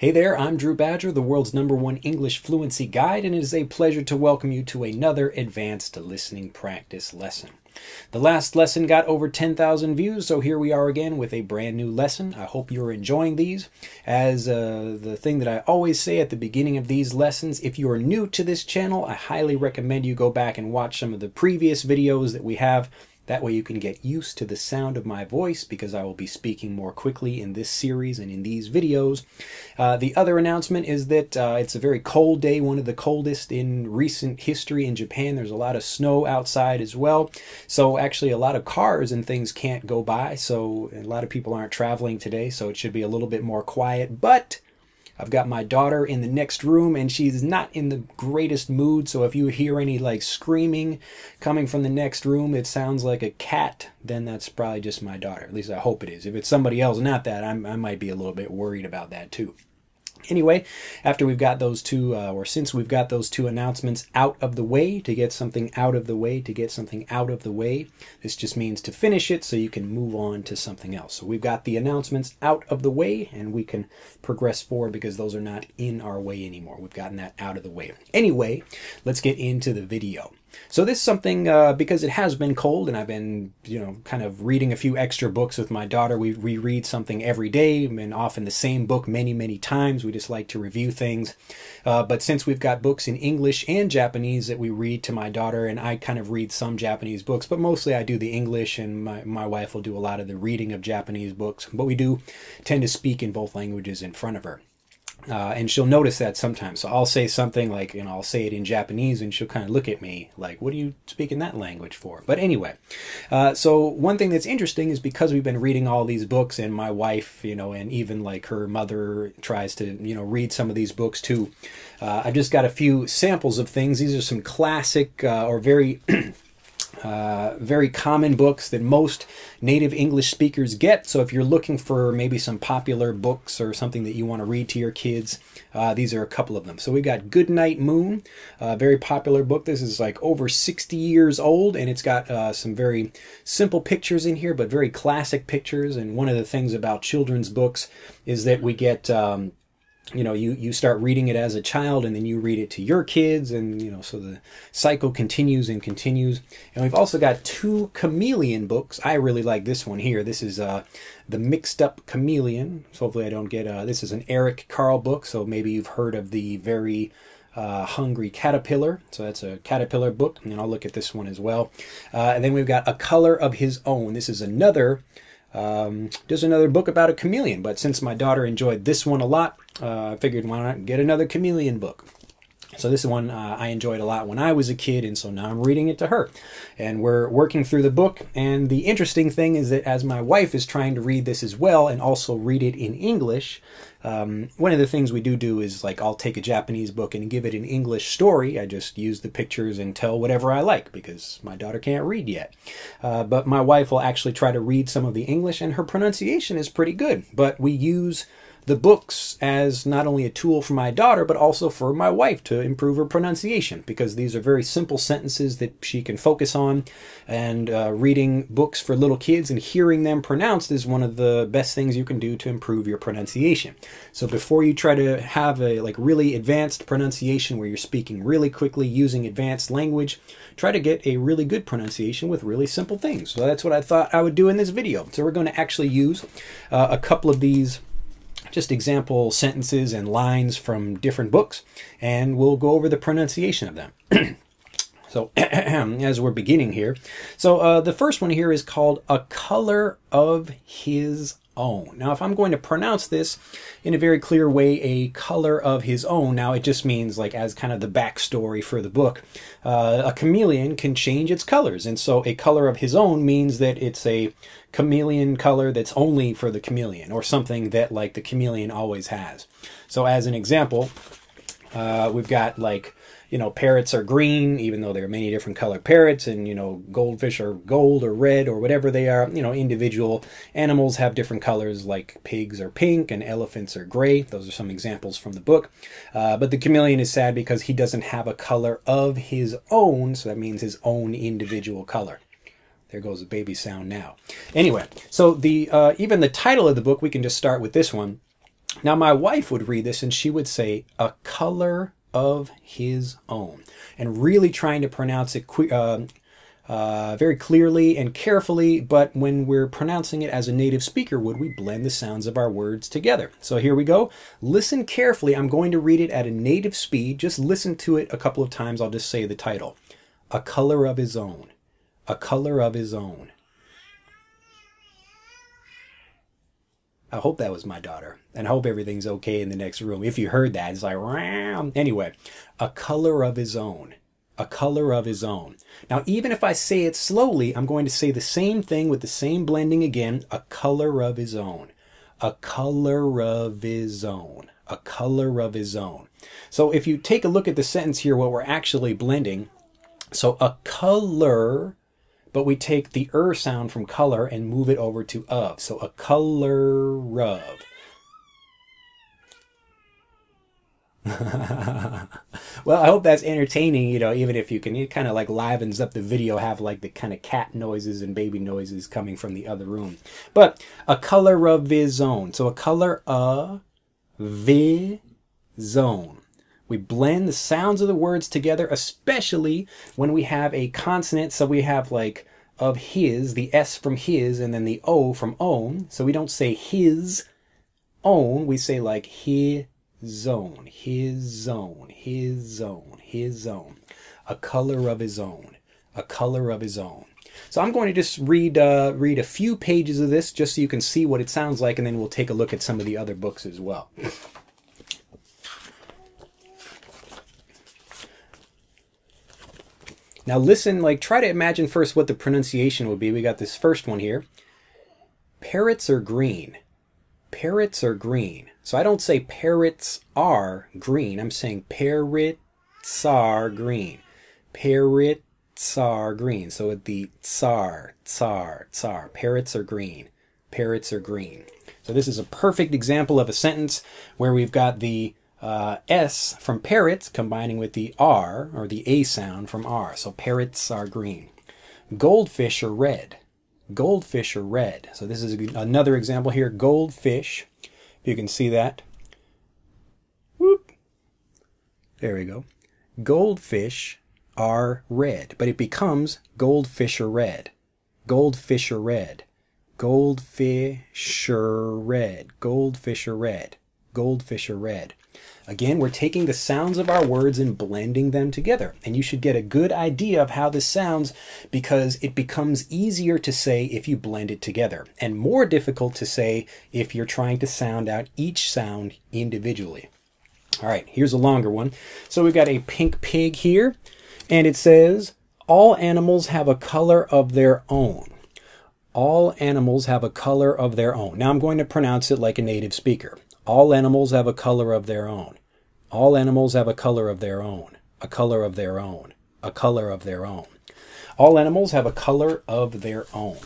Hey there, I'm Drew Badger, the world's number one English fluency guide, and it is a pleasure to welcome you to another advanced listening practice lesson. The last lesson got over 10,000 views, so here we are again with a brand new lesson. I hope you're enjoying these. As uh, the thing that I always say at the beginning of these lessons, if you are new to this channel, I highly recommend you go back and watch some of the previous videos that we have that way you can get used to the sound of my voice because I will be speaking more quickly in this series and in these videos. Uh, the other announcement is that uh, it's a very cold day, one of the coldest in recent history in Japan. There's a lot of snow outside as well. So actually a lot of cars and things can't go by. So a lot of people aren't traveling today. So it should be a little bit more quiet. But I've got my daughter in the next room and she's not in the greatest mood. So if you hear any like screaming coming from the next room, it sounds like a cat, then that's probably just my daughter. At least I hope it is. If it's somebody else, not that, I'm, I might be a little bit worried about that too. Anyway, after we've got those two, uh, or since we've got those two announcements out of the way, to get something out of the way, to get something out of the way, this just means to finish it so you can move on to something else. So we've got the announcements out of the way and we can progress forward because those are not in our way anymore. We've gotten that out of the way. Anyway, let's get into the video. So this is something uh, because it has been cold, and I've been you know kind of reading a few extra books with my daughter. We reread something every day, and often the same book many many times. We just like to review things. Uh, but since we've got books in English and Japanese that we read to my daughter, and I kind of read some Japanese books, but mostly I do the English, and my my wife will do a lot of the reading of Japanese books. But we do tend to speak in both languages in front of her. Uh, and she'll notice that sometimes. So I'll say something like, you know, I'll say it in Japanese, and she'll kind of look at me like, "What are you speaking that language for?" But anyway, uh, so one thing that's interesting is because we've been reading all these books, and my wife, you know, and even like her mother tries to, you know, read some of these books too. Uh, I've just got a few samples of things. These are some classic uh, or very Uh, very common books that most native English speakers get. So if you're looking for maybe some popular books or something that you want to read to your kids, uh, these are a couple of them. So we've got Goodnight Moon, a very popular book. This is like over 60 years old and it's got uh, some very simple pictures in here, but very classic pictures. And one of the things about children's books is that we get um, you know you you start reading it as a child and then you read it to your kids and you know so the cycle continues and continues and we've also got two chameleon books i really like this one here this is uh the mixed up chameleon so hopefully i don't get uh this is an eric carle book so maybe you've heard of the very uh, Hungry Caterpillar. So that's a caterpillar book, and I'll look at this one as well. Uh, and then we've got A Color of His Own. This is another um, there's another book about a chameleon, but since my daughter enjoyed this one a lot, uh, I figured why not get another chameleon book. So this is one uh, I enjoyed a lot when I was a kid, and so now I'm reading it to her. And we're working through the book, and the interesting thing is that as my wife is trying to read this as well, and also read it in English, um, one of the things we do do is like I'll take a Japanese book and give it an English story. I just use the pictures and tell whatever I like because my daughter can't read yet. Uh, but my wife will actually try to read some of the English, and her pronunciation is pretty good. But we use the books as not only a tool for my daughter, but also for my wife to improve her pronunciation because these are very simple sentences that she can focus on. And uh, reading books for little kids and hearing them pronounced is one of the best things you can do to improve your pronunciation. So before you try to have a like really advanced pronunciation where you're speaking really quickly using advanced language, try to get a really good pronunciation with really simple things. So that's what I thought I would do in this video. So we're going to actually use uh, a couple of these just example sentences and lines from different books, and we'll go over the pronunciation of them. so, as we're beginning here, so uh, the first one here is called A Color of His own. Now, if I'm going to pronounce this in a very clear way, a color of his own, now it just means like as kind of the backstory for the book, uh, a chameleon can change its colors. And so a color of his own means that it's a chameleon color that's only for the chameleon or something that like the chameleon always has. So as an example, uh, we've got like you know, parrots are green, even though there are many different colored parrots, and, you know, goldfish are gold or red or whatever they are. You know, individual animals have different colors, like pigs are pink and elephants are gray. Those are some examples from the book. Uh, but the chameleon is sad because he doesn't have a color of his own, so that means his own individual color. There goes the baby sound now. Anyway, so the uh, even the title of the book, we can just start with this one Now, my wife would read this and she would say, a color of his own, and really trying to pronounce it uh, uh, very clearly and carefully, but when we're pronouncing it as a native speaker would, we blend the sounds of our words together. So here we go. Listen carefully. I'm going to read it at a native speed. Just listen to it a couple of times. I'll just say the title. A color of his own. A color of his own. I hope that was my daughter, and I hope everything's okay in the next room. If you heard that, it's like, Ram. anyway, a color of his own a color of his own. Now, even if I say it slowly, I'm going to say the same thing with the same blending again, a color of his own, a color of his own, a color of his own. So if you take a look at the sentence here, what we're actually blending, so a color, but we take the er sound from color and move it over to of. So a color of. well, I hope that's entertaining, you know, even if you can, it kind of like livens up the video, have like the kind of cat noises and baby noises coming from the other room. But a color of his own. So a color of his own. We blend the sounds of the words together, especially when we have a consonant. So we have like of his, the S from his, and then the O from own. So we don't say his own, we say like his zone, his zone, his zone, his zone, a color of his own, a color of his own. So I'm going to just read uh, read a few pages of this just so you can see what it sounds like, and then we'll take a look at some of the other books as well. Now listen, like try to imagine first what the pronunciation would be. We got this first one here. Parrots are green. Parrots are green. So I don't say parrots are green. I'm saying parrots are green. Parrots are green. So with the tsar, tsar, tsar. Parrots are green. Parrots are green. So this is a perfect example of a sentence where we've got the uh, S from parrots combining with the R or the A sound from R. So parrots are green. Goldfish are red. Goldfish are red. So this is another example here. Goldfish if you can see that. Whoop. There we go. Goldfish are red, but it becomes goldfish are red. Goldfish are red. Goldfish are red. Goldfish are red. Goldfish are red. Again, we're taking the sounds of our words and blending them together. And you should get a good idea of how this sounds because it becomes easier to say if you blend it together and more difficult to say if you're trying to sound out each sound individually. All right, here's a longer one. So we've got a pink pig here, and it says, All animals have a color of their own. All animals have a color of their own. Now I'm going to pronounce it like a native speaker. All animals have a color of their own. All animals have a color of their own. A color of their own. A color of their own. All animals have a color of their own.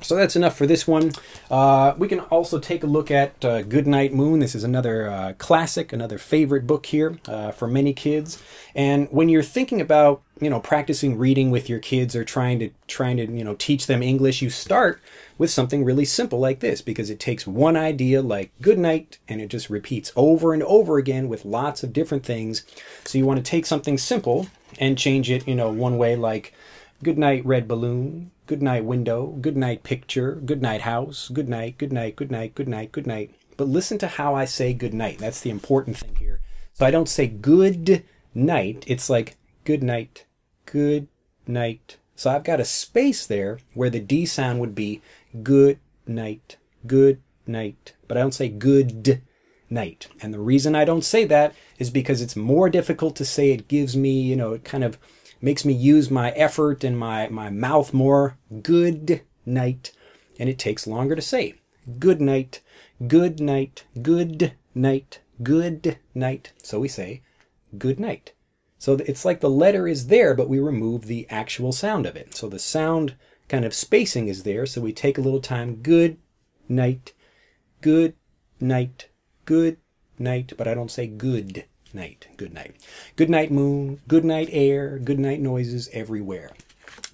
So that's enough for this one. Uh, we can also take a look at uh, Goodnight Moon. This is another uh, classic, another favorite book here uh, for many kids. And when you're thinking about, you know, practicing reading with your kids or trying to trying to you know teach them English, you start with something really simple like this because it takes one idea like good night and it just repeats over and over again with lots of different things. So you want to take something simple and change it, you know, one way like good night red balloon good night window, good night picture, good night house, good night, good night, good night, good night, good night. But listen to how I say good night. That's the important thing here. So I don't say good night. It's like good night, good night. So I've got a space there where the D sound would be good night, good night. But I don't say good night. And the reason I don't say that is because it's more difficult to say. It gives me, you know, it kind of makes me use my effort and my, my mouth more. Good night. And it takes longer to say. Good night, good night, good night, good night. So we say good night. So it's like the letter is there, but we remove the actual sound of it. So the sound kind of spacing is there. So we take a little time. Good night, good night, good night. But I don't say good night. Good night. Good night, moon. Good night, air. Good night, noises everywhere.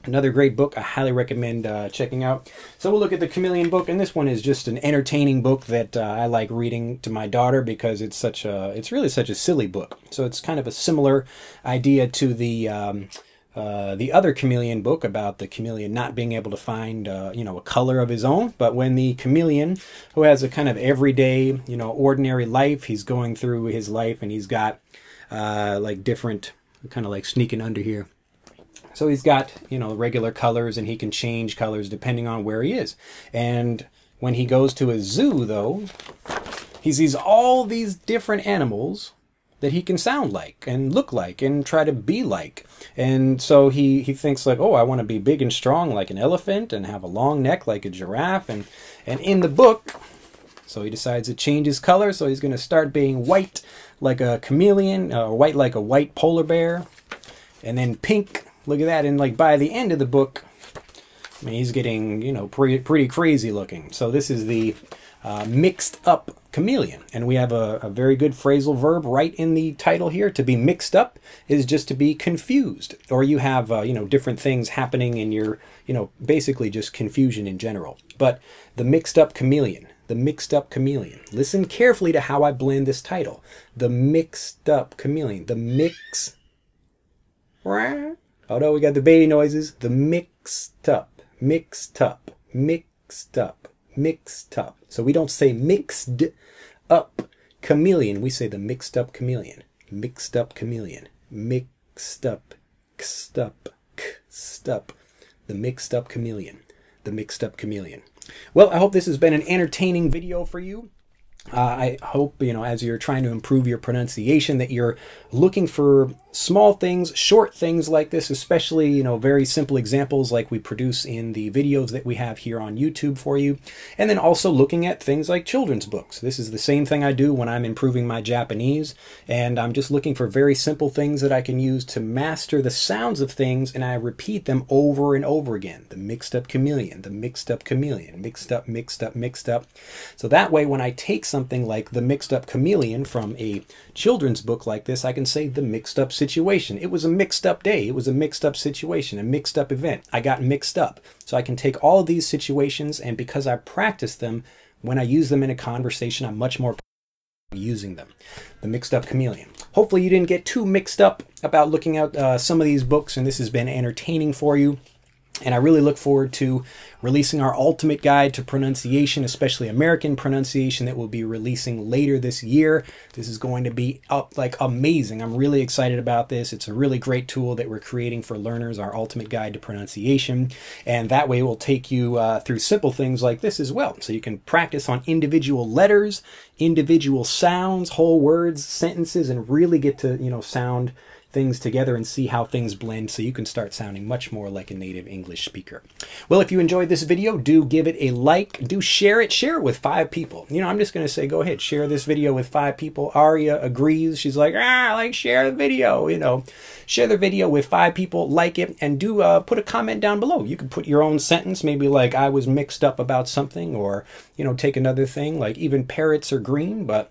Another great book I highly recommend uh, checking out. So we'll look at the Chameleon book, and this one is just an entertaining book that uh, I like reading to my daughter because it's such a, it's really such a silly book. So it's kind of a similar idea to the um, uh, the other chameleon book about the chameleon not being able to find uh, you know a color of his own but when the chameleon who has a kind of everyday you know ordinary life he's going through his life and he's got uh, like different kind of like sneaking under here so he's got you know regular colors and he can change colors depending on where he is and when he goes to a zoo though he sees all these different animals that he can sound like and look like and try to be like. And so he, he thinks like, oh, I want to be big and strong like an elephant and have a long neck like a giraffe. And, and in the book, so he decides to change his color. So he's going to start being white like a chameleon, or uh, white like a white polar bear, and then pink. Look at that. And like by the end of the book, I mean, he's getting, you know, pretty, pretty crazy looking. So this is the uh, mixed up chameleon. And we have a, a, very good phrasal verb right in the title here. To be mixed up is just to be confused. Or you have, uh, you know, different things happening in your, you know, basically just confusion in general. But the mixed up chameleon, the mixed up chameleon. Listen carefully to how I blend this title. The mixed up chameleon. The mix. Oh no, we got the baby noises. The mixed up, mixed up, mixed up mixed up. So we don't say mixed up chameleon. We say the mixed up chameleon. Mixed up chameleon. Mixed up, mixed up, mixed up. The mixed up chameleon. The mixed up chameleon. Well, I hope this has been an entertaining video for you. Uh, I hope, you know, as you're trying to improve your pronunciation, that you're looking for small things, short things like this, especially, you know, very simple examples like we produce in the videos that we have here on YouTube for you. And then also looking at things like children's books. This is the same thing I do when I'm improving my Japanese. And I'm just looking for very simple things that I can use to master the sounds of things. And I repeat them over and over again. The mixed up chameleon, the mixed up chameleon, mixed up, mixed up, mixed up. So that way, when I take something like The Mixed Up Chameleon from a children's book like this, I can say The Mixed Up Situation. It was a mixed up day. It was a mixed up situation, a mixed up event. I got mixed up. So I can take all of these situations, and because I practice them, when I use them in a conversation, I'm much more using them. The Mixed Up Chameleon. Hopefully you didn't get too mixed up about looking at uh, some of these books, and this has been entertaining for you. And I really look forward to releasing our ultimate guide to pronunciation, especially American pronunciation, that we'll be releasing later this year. This is going to be up like amazing. I'm really excited about this. It's a really great tool that we're creating for learners, our ultimate guide to pronunciation. And that way we'll take you uh, through simple things like this as well. So you can practice on individual letters, individual sounds, whole words, sentences, and really get to, you know, sound things together and see how things blend so you can start sounding much more like a native English speaker. Well, if you enjoyed this video, do give it a like, do share it, share it with five people. You know, I'm just going to say, go ahead, share this video with five people. Aria agrees. She's like, ah, like share the video, you know, share the video with five people, like it, and do uh, put a comment down below. You can put your own sentence, maybe like I was mixed up about something or, you know, take another thing like even parrots are green, but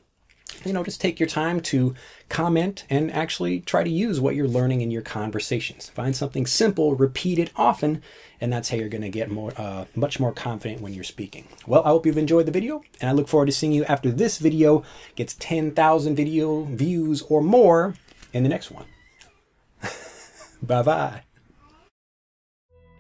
you know, just take your time to comment and actually try to use what you're learning in your conversations. Find something simple, repeat it often, and that's how you're going to get more, uh, much more confident when you're speaking. Well, I hope you've enjoyed the video, and I look forward to seeing you after this video gets 10,000 video views or more in the next one. Bye-bye.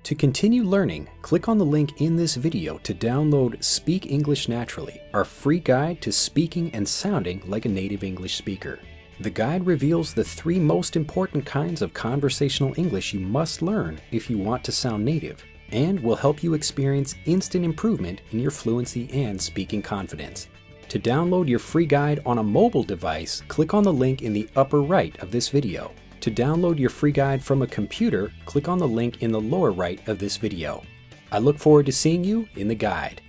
To continue learning, click on the link in this video to download Speak English Naturally, our free guide to speaking and sounding like a native English speaker. The guide reveals the three most important kinds of conversational English you must learn if you want to sound native, and will help you experience instant improvement in your fluency and speaking confidence. To download your free guide on a mobile device, click on the link in the upper right of this video. To download your free guide from a computer, click on the link in the lower right of this video. I look forward to seeing you in the guide.